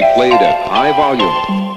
be played at high volume.